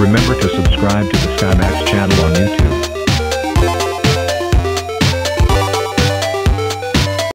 Remember to subscribe to the SkyMax channel on